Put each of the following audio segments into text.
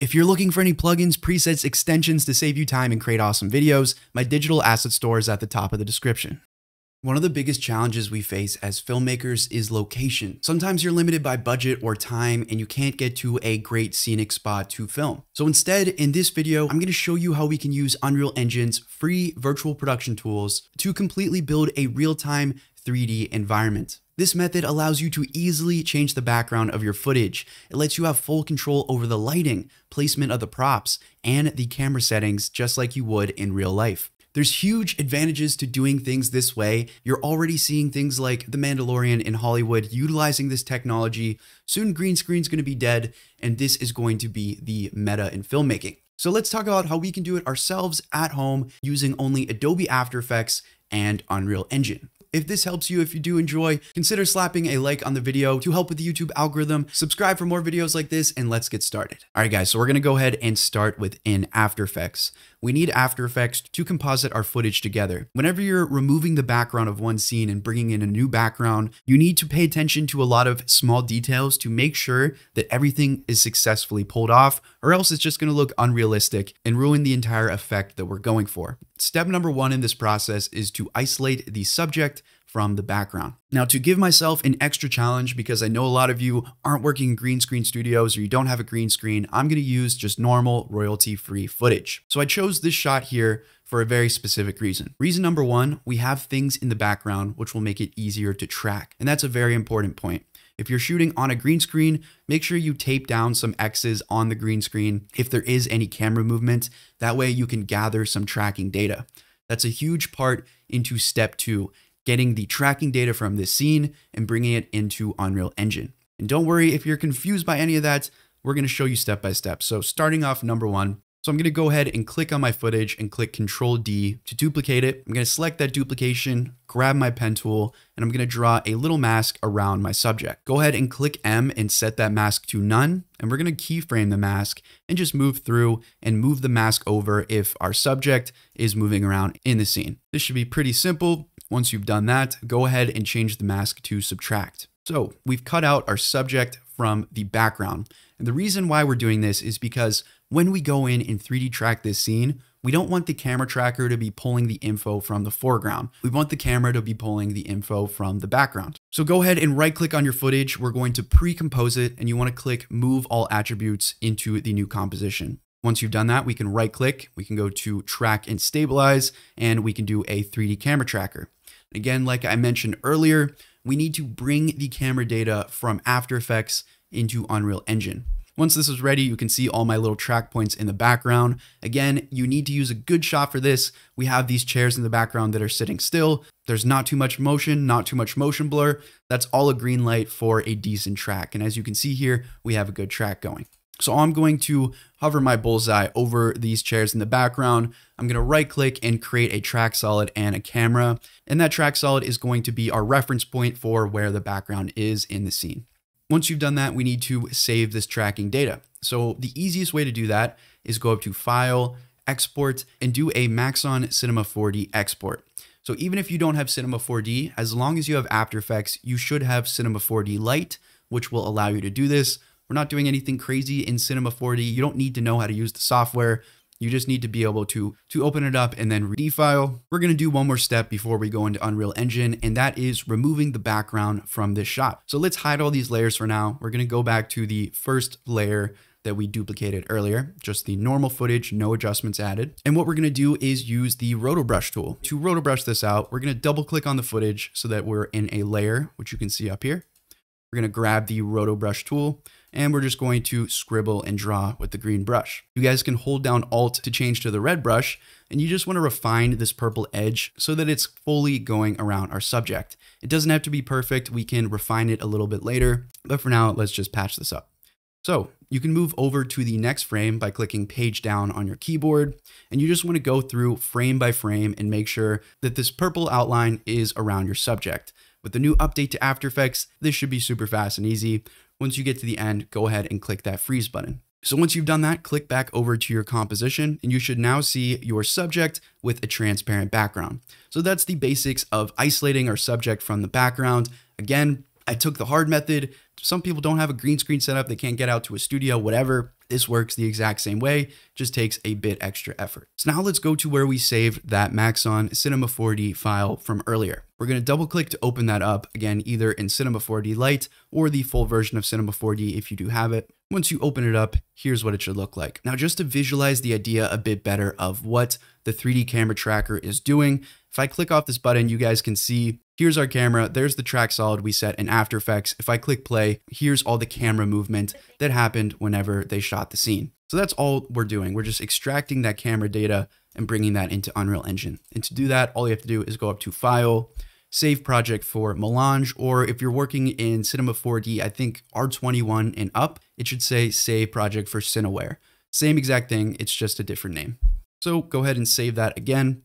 If you're looking for any plugins, presets, extensions to save you time and create awesome videos, my digital asset store is at the top of the description. One of the biggest challenges we face as filmmakers is location. Sometimes you're limited by budget or time and you can't get to a great scenic spot to film. So instead, in this video, I'm gonna show you how we can use Unreal Engine's free virtual production tools to completely build a real-time 3D environment. This method allows you to easily change the background of your footage. It lets you have full control over the lighting, placement of the props, and the camera settings just like you would in real life. There's huge advantages to doing things this way. You're already seeing things like The Mandalorian in Hollywood utilizing this technology. Soon green screen's going to be dead, and this is going to be the meta in filmmaking. So let's talk about how we can do it ourselves at home using only Adobe After Effects and Unreal Engine. If this helps you, if you do enjoy, consider slapping a like on the video to help with the YouTube algorithm. Subscribe for more videos like this, and let's get started. All right, guys, so we're gonna go ahead and start within After Effects. We need After Effects to composite our footage together. Whenever you're removing the background of one scene and bringing in a new background, you need to pay attention to a lot of small details to make sure that everything is successfully pulled off, or else it's just gonna look unrealistic and ruin the entire effect that we're going for. Step number one in this process is to isolate the subject from the background. Now, to give myself an extra challenge, because I know a lot of you aren't working in green screen studios or you don't have a green screen, I'm gonna use just normal royalty free footage. So I chose this shot here for a very specific reason. Reason number one, we have things in the background which will make it easier to track. And that's a very important point. If you're shooting on a green screen, make sure you tape down some X's on the green screen if there is any camera movement. That way you can gather some tracking data. That's a huge part into step two getting the tracking data from this scene and bringing it into Unreal Engine. And don't worry if you're confused by any of that, we're going to show you step by step. So starting off number one, so I'm going to go ahead and click on my footage and click Control D to duplicate it. I'm going to select that duplication, grab my pen tool, and I'm going to draw a little mask around my subject. Go ahead and click M and set that mask to none. And we're going to keyframe the mask and just move through and move the mask over if our subject is moving around in the scene. This should be pretty simple. Once you've done that, go ahead and change the mask to subtract. So we've cut out our subject from the background. And the reason why we're doing this is because when we go in and 3D track this scene, we don't want the camera tracker to be pulling the info from the foreground. We want the camera to be pulling the info from the background. So go ahead and right click on your footage. We're going to pre-compose it and you want to click move all attributes into the new composition. Once you've done that, we can right click, we can go to track and stabilize, and we can do a 3D camera tracker. Again, like I mentioned earlier, we need to bring the camera data from After Effects into Unreal Engine. Once this is ready, you can see all my little track points in the background. Again, you need to use a good shot for this. We have these chairs in the background that are sitting still. There's not too much motion, not too much motion blur. That's all a green light for a decent track. And as you can see here, we have a good track going. So I'm going to hover my bullseye over these chairs in the background. I'm going to right click and create a track solid and a camera. And that track solid is going to be our reference point for where the background is in the scene. Once you've done that, we need to save this tracking data. So the easiest way to do that is go up to File, Export, and do a Maxon Cinema 4D export. So even if you don't have Cinema 4D, as long as you have After Effects, you should have Cinema 4D Lite, which will allow you to do this. We're not doing anything crazy in Cinema 4D. You don't need to know how to use the software. You just need to be able to, to open it up and then refile. We're going to do one more step before we go into Unreal Engine, and that is removing the background from this shot. So let's hide all these layers for now. We're going to go back to the first layer that we duplicated earlier, just the normal footage, no adjustments added. And what we're gonna do is use the roto brush tool. To roto brush this out, we're gonna double click on the footage so that we're in a layer, which you can see up here. We're gonna grab the roto brush tool and we're just going to scribble and draw with the green brush. You guys can hold down Alt to change to the red brush, and you just want to refine this purple edge so that it's fully going around our subject. It doesn't have to be perfect, we can refine it a little bit later, but for now, let's just patch this up. So you can move over to the next frame by clicking page down on your keyboard, and you just want to go through frame by frame and make sure that this purple outline is around your subject. With the new update to After Effects, this should be super fast and easy. Once you get to the end, go ahead and click that freeze button. So once you've done that, click back over to your composition and you should now see your subject with a transparent background. So that's the basics of isolating our subject from the background. Again, I took the hard method some people don't have a green screen setup, they can't get out to a studio, whatever. This works the exact same way, just takes a bit extra effort. So now let's go to where we saved that Maxon Cinema 4D file from earlier. We're going to double click to open that up, again, either in Cinema 4D Lite or the full version of Cinema 4D if you do have it. Once you open it up, here's what it should look like. Now, just to visualize the idea a bit better of what the 3D camera tracker is doing, if I click off this button, you guys can see here's our camera. There's the track solid we set in After Effects. If I click play, here's all the camera movement that happened whenever they shot the scene. So that's all we're doing. We're just extracting that camera data and bringing that into Unreal Engine. And to do that, all you have to do is go up to File, Save Project for Melange, or if you're working in Cinema 4D, I think R21 and up, it should say Save Project for Cineware. Same exact thing, it's just a different name. So go ahead and save that again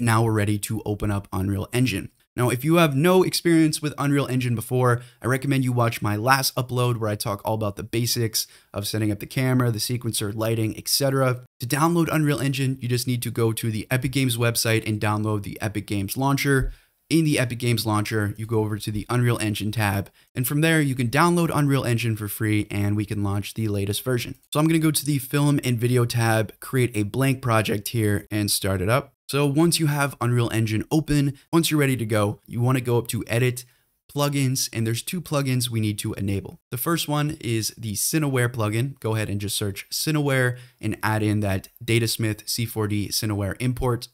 now we're ready to open up Unreal Engine. Now, if you have no experience with Unreal Engine before, I recommend you watch my last upload where I talk all about the basics of setting up the camera, the sequencer, lighting, etc. To download Unreal Engine, you just need to go to the Epic Games website and download the Epic Games Launcher. In the Epic Games Launcher, you go over to the Unreal Engine tab, and from there you can download Unreal Engine for free and we can launch the latest version. So I'm going to go to the Film and Video tab, create a blank project here, and start it up. So once you have Unreal Engine open, once you're ready to go, you want to go up to Edit, Plugins, and there's two plugins we need to enable. The first one is the Cineware plugin. Go ahead and just search Cineware and add in that Datasmith C4D Cineware import.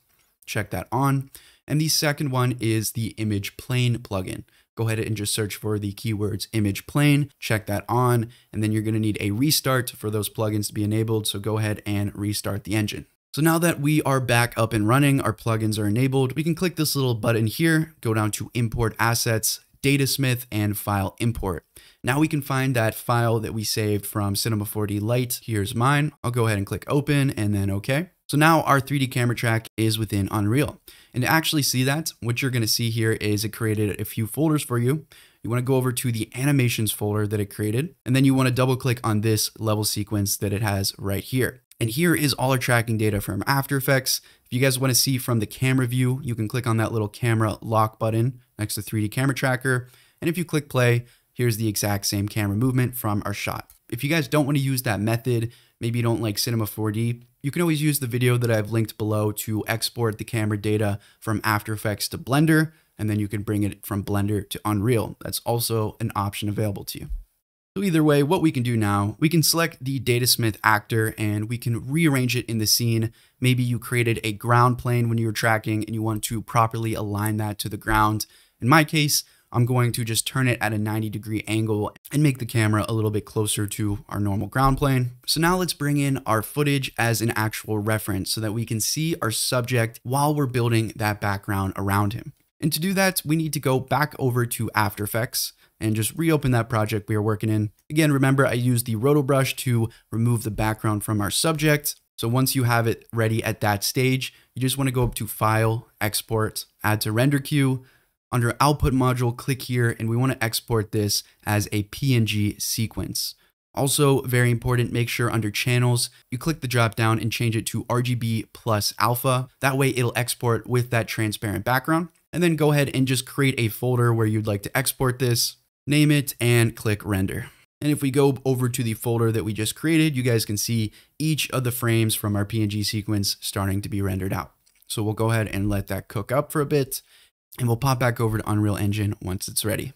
Check that on. And the second one is the Image Plane plugin. Go ahead and just search for the keywords image plane, check that on, and then you're gonna need a restart for those plugins to be enabled. So go ahead and restart the engine. So now that we are back up and running, our plugins are enabled, we can click this little button here, go down to import assets, Datasmith, and file import. Now we can find that file that we saved from Cinema 4D Lite. Here's mine. I'll go ahead and click open and then okay. So now our 3D camera track is within Unreal. And to actually see that, what you're gonna see here is it created a few folders for you. You wanna go over to the animations folder that it created, and then you wanna double click on this level sequence that it has right here. And here is all our tracking data from After Effects. If you guys want to see from the camera view, you can click on that little camera lock button next to 3D camera tracker. And if you click play, here's the exact same camera movement from our shot. If you guys don't want to use that method, maybe you don't like Cinema 4D, you can always use the video that I've linked below to export the camera data from After Effects to Blender, and then you can bring it from Blender to Unreal. That's also an option available to you. So either way, what we can do now, we can select the Datasmith actor and we can rearrange it in the scene. Maybe you created a ground plane when you were tracking and you want to properly align that to the ground. In my case, I'm going to just turn it at a 90 degree angle and make the camera a little bit closer to our normal ground plane. So now let's bring in our footage as an actual reference so that we can see our subject while we're building that background around him. And to do that, we need to go back over to After Effects and just reopen that project we are working in. Again, remember I used the roto brush to remove the background from our subject. So once you have it ready at that stage, you just want to go up to File, Export, Add to Render Queue. Under Output Module, click here, and we want to export this as a PNG sequence. Also, very important, make sure under channels, you click the drop down and change it to RGB plus alpha. That way it'll export with that transparent background. And then go ahead and just create a folder where you'd like to export this name it, and click render. And if we go over to the folder that we just created, you guys can see each of the frames from our PNG sequence starting to be rendered out. So we'll go ahead and let that cook up for a bit, and we'll pop back over to Unreal Engine once it's ready.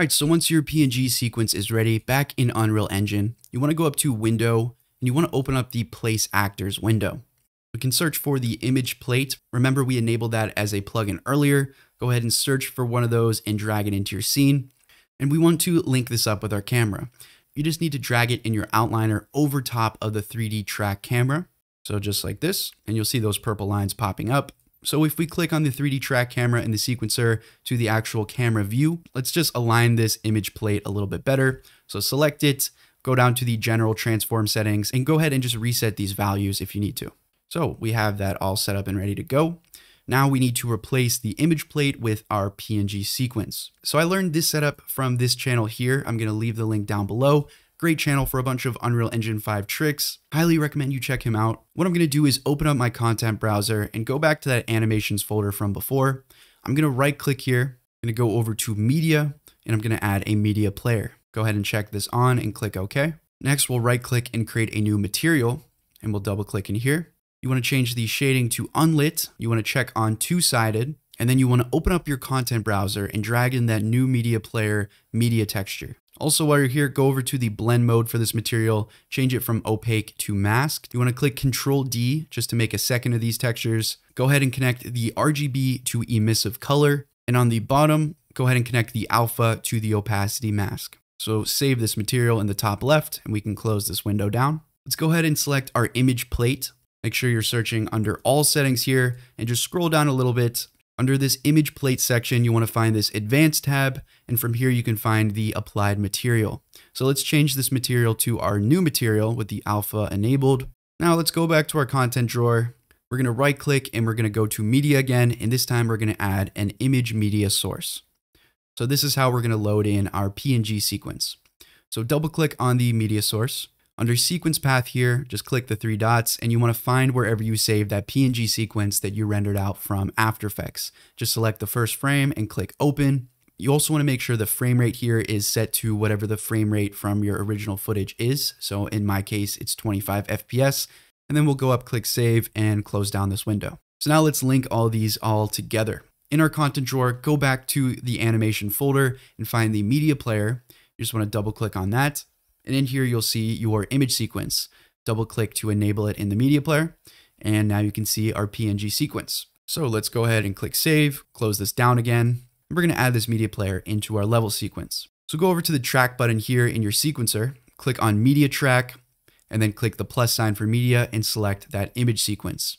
All right, so once your PNG sequence is ready, back in Unreal Engine, you wanna go up to Window, and you wanna open up the Place Actors window. We can search for the image plate. Remember, we enabled that as a plugin earlier. Go ahead and search for one of those and drag it into your scene. And we want to link this up with our camera. You just need to drag it in your outliner over top of the 3D track camera. So just like this, and you'll see those purple lines popping up. So if we click on the 3D track camera in the sequencer to the actual camera view, let's just align this image plate a little bit better. So select it, go down to the general transform settings and go ahead and just reset these values if you need to. So we have that all set up and ready to go. Now we need to replace the image plate with our PNG sequence. So I learned this setup from this channel here. I'm going to leave the link down below. Great channel for a bunch of Unreal Engine 5 tricks. Highly recommend you check him out. What I'm going to do is open up my content browser and go back to that animations folder from before. I'm going to right click here. I'm going to go over to media and I'm going to add a media player. Go ahead and check this on and click OK. Next, we'll right click and create a new material and we'll double click in here. You want to change the shading to unlit. You want to check on two-sided and then you want to open up your content browser and drag in that new media player media texture. Also, while you're here, go over to the blend mode for this material, change it from opaque to masked. You want to click Control D just to make a second of these textures. Go ahead and connect the RGB to emissive color. And on the bottom, go ahead and connect the alpha to the opacity mask. So save this material in the top left and we can close this window down. Let's go ahead and select our image plate. Make sure you're searching under all settings here and just scroll down a little bit under this image plate section, you want to find this advanced tab, and from here you can find the applied material. So let's change this material to our new material with the alpha enabled. Now let's go back to our content drawer. We're going to right click and we're going to go to media again, and this time we're going to add an image media source. So this is how we're going to load in our PNG sequence. So double click on the media source. Under sequence path here, just click the three dots and you want to find wherever you saved that PNG sequence that you rendered out from After Effects. Just select the first frame and click open. You also want to make sure the frame rate here is set to whatever the frame rate from your original footage is. So in my case, it's 25 FPS. And then we'll go up, click save and close down this window. So now let's link all these all together. In our content drawer, go back to the animation folder and find the media player. You just want to double click on that. And in here, you'll see your image sequence. Double click to enable it in the media player. And now you can see our PNG sequence. So let's go ahead and click save, close this down again. And we're gonna add this media player into our level sequence. So go over to the track button here in your sequencer, click on media track, and then click the plus sign for media and select that image sequence.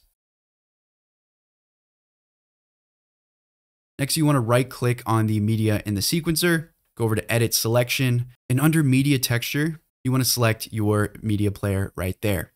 Next, you wanna right click on the media in the sequencer go over to edit selection and under media texture, you want to select your media player right there.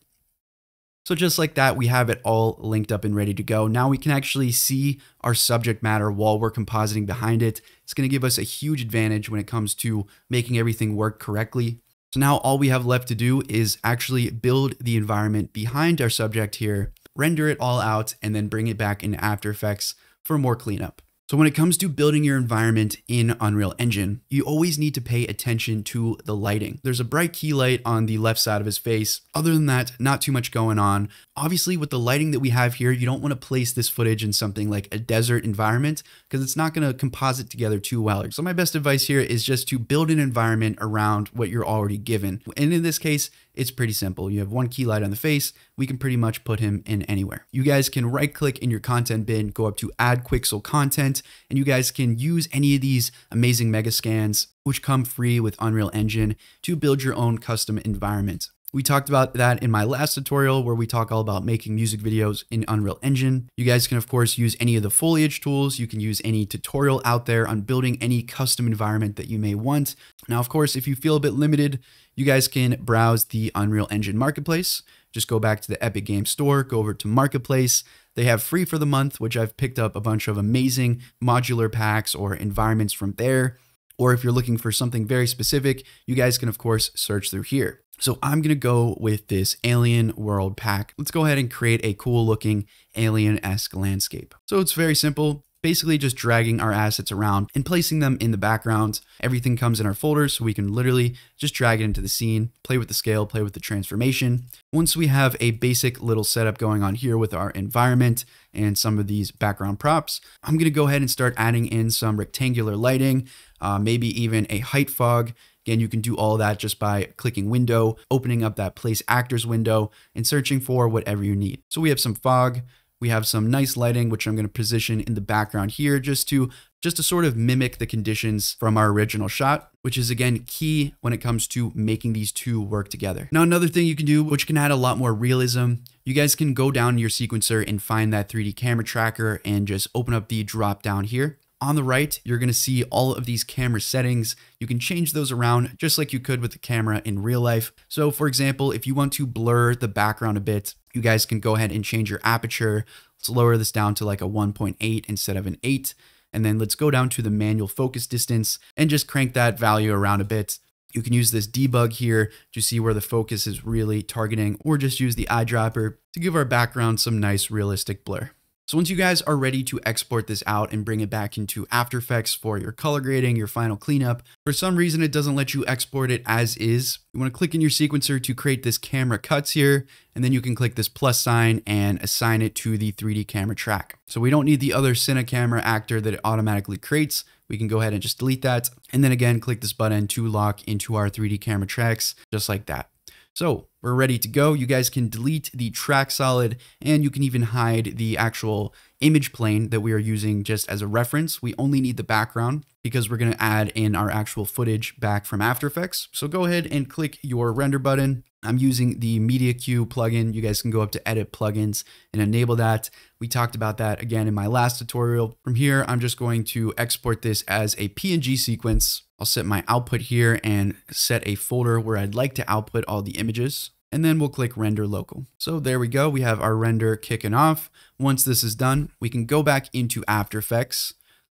So just like that, we have it all linked up and ready to go. Now we can actually see our subject matter while we're compositing behind it. It's going to give us a huge advantage when it comes to making everything work correctly. So now all we have left to do is actually build the environment behind our subject here, render it all out, and then bring it back into After Effects for more cleanup. So when it comes to building your environment in Unreal Engine, you always need to pay attention to the lighting. There's a bright key light on the left side of his face. Other than that, not too much going on. Obviously, with the lighting that we have here, you don't want to place this footage in something like a desert environment because it's not going to composite together too well. So my best advice here is just to build an environment around what you're already given. And in this case, it's pretty simple. You have one key light on the face. We can pretty much put him in anywhere. You guys can right click in your content bin, go up to add Quixel content, and you guys can use any of these amazing Megascans, which come free with Unreal Engine to build your own custom environment. We talked about that in my last tutorial where we talk all about making music videos in Unreal Engine. You guys can of course use any of the foliage tools. You can use any tutorial out there on building any custom environment that you may want. Now, of course, if you feel a bit limited, you guys can browse the Unreal Engine Marketplace. Just go back to the Epic Games Store, go over to Marketplace. They have free for the month, which I've picked up a bunch of amazing modular packs or environments from there. Or if you're looking for something very specific, you guys can, of course, search through here. So I'm going to go with this alien world pack. Let's go ahead and create a cool looking alien-esque landscape. So it's very simple basically just dragging our assets around and placing them in the background. Everything comes in our folders, so we can literally just drag it into the scene, play with the scale, play with the transformation. Once we have a basic little setup going on here with our environment and some of these background props, I'm gonna go ahead and start adding in some rectangular lighting, uh, maybe even a height fog, Again, you can do all that just by clicking window, opening up that place actors window, and searching for whatever you need. So we have some fog, we have some nice lighting, which I'm going to position in the background here just to just to sort of mimic the conditions from our original shot, which is again key when it comes to making these two work together. Now, another thing you can do, which can add a lot more realism, you guys can go down your sequencer and find that 3D camera tracker and just open up the drop down here. On the right, you're going to see all of these camera settings. You can change those around just like you could with the camera in real life. So for example, if you want to blur the background a bit, you guys can go ahead and change your aperture. Let's lower this down to like a 1.8 instead of an 8. And then let's go down to the manual focus distance and just crank that value around a bit. You can use this debug here to see where the focus is really targeting or just use the eyedropper to give our background some nice realistic blur. So once you guys are ready to export this out and bring it back into After Effects for your color grading, your final cleanup, for some reason it doesn't let you export it as is. You want to click in your sequencer to create this camera cuts here, and then you can click this plus sign and assign it to the 3D camera track. So we don't need the other Cine camera actor that it automatically creates. We can go ahead and just delete that. And then again, click this button to lock into our 3D camera tracks, just like that. So we're ready to go. You guys can delete the track solid and you can even hide the actual image plane that we are using just as a reference. We only need the background because we're going to add in our actual footage back from After Effects. So go ahead and click your render button. I'm using the Media Queue plugin. You guys can go up to edit plugins and enable that. We talked about that again in my last tutorial. From here, I'm just going to export this as a PNG sequence. I'll set my output here and set a folder where I'd like to output all the images and then we'll click render local. So there we go. We have our render kicking off. Once this is done, we can go back into After Effects.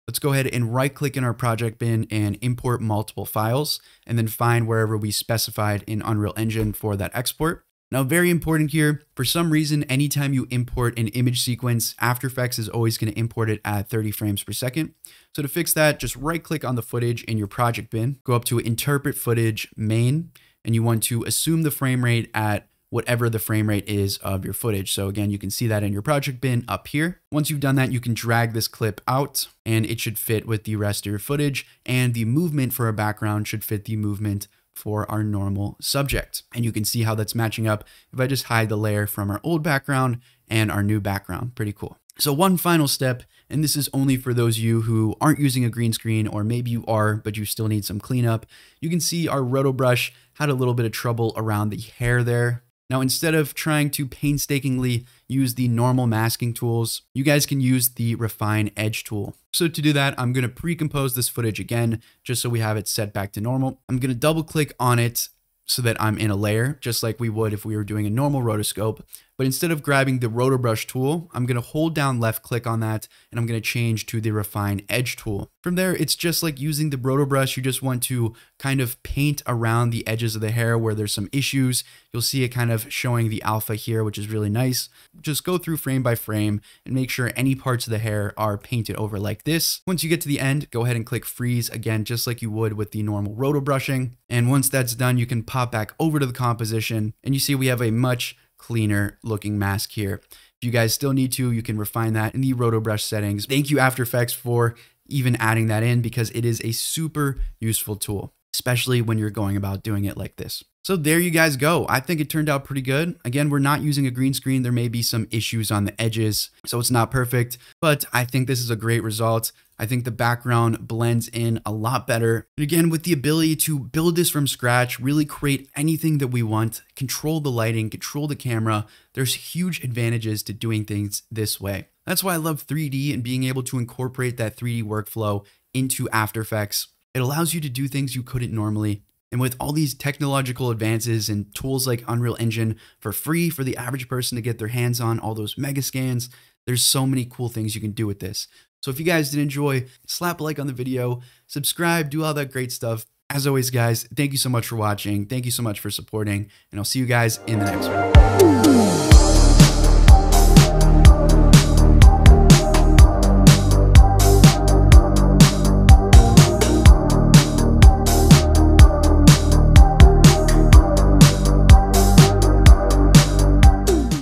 Let's go ahead and right click in our project bin and import multiple files and then find wherever we specified in Unreal Engine for that export. Now, very important here, for some reason, anytime you import an image sequence, After Effects is always going to import it at 30 frames per second. So to fix that, just right click on the footage in your project bin, go up to interpret footage main, and you want to assume the frame rate at whatever the frame rate is of your footage. So again, you can see that in your project bin up here. Once you've done that, you can drag this clip out and it should fit with the rest of your footage and the movement for a background should fit the movement for our normal subject. And you can see how that's matching up if I just hide the layer from our old background and our new background. Pretty cool. So one final step, and this is only for those of you who aren't using a green screen, or maybe you are, but you still need some cleanup. You can see our roto brush had a little bit of trouble around the hair there. Now, instead of trying to painstakingly use the normal masking tools, you guys can use the refine edge tool. So to do that, I'm gonna pre-compose this footage again, just so we have it set back to normal. I'm gonna double click on it so that I'm in a layer, just like we would if we were doing a normal rotoscope. But instead of grabbing the roto brush tool, I'm going to hold down left click on that and I'm going to change to the refine edge tool. From there, it's just like using the roto brush. You just want to kind of paint around the edges of the hair where there's some issues. You'll see it kind of showing the alpha here, which is really nice. Just go through frame by frame and make sure any parts of the hair are painted over like this. Once you get to the end, go ahead and click freeze again, just like you would with the normal roto brushing. And once that's done, you can pop back over to the composition and you see we have a much cleaner looking mask here. If you guys still need to, you can refine that in the RotoBrush settings. Thank you After Effects for even adding that in because it is a super useful tool, especially when you're going about doing it like this. So there you guys go. I think it turned out pretty good. Again, we're not using a green screen. There may be some issues on the edges, so it's not perfect, but I think this is a great result. I think the background blends in a lot better. And again, with the ability to build this from scratch, really create anything that we want, control the lighting, control the camera, there's huge advantages to doing things this way. That's why I love 3D and being able to incorporate that 3D workflow into After Effects. It allows you to do things you couldn't normally. And with all these technological advances and tools like Unreal Engine for free for the average person to get their hands on all those Megascans, there's so many cool things you can do with this. So if you guys did enjoy, slap a like on the video, subscribe, do all that great stuff. As always, guys, thank you so much for watching. Thank you so much for supporting, and I'll see you guys in the next one.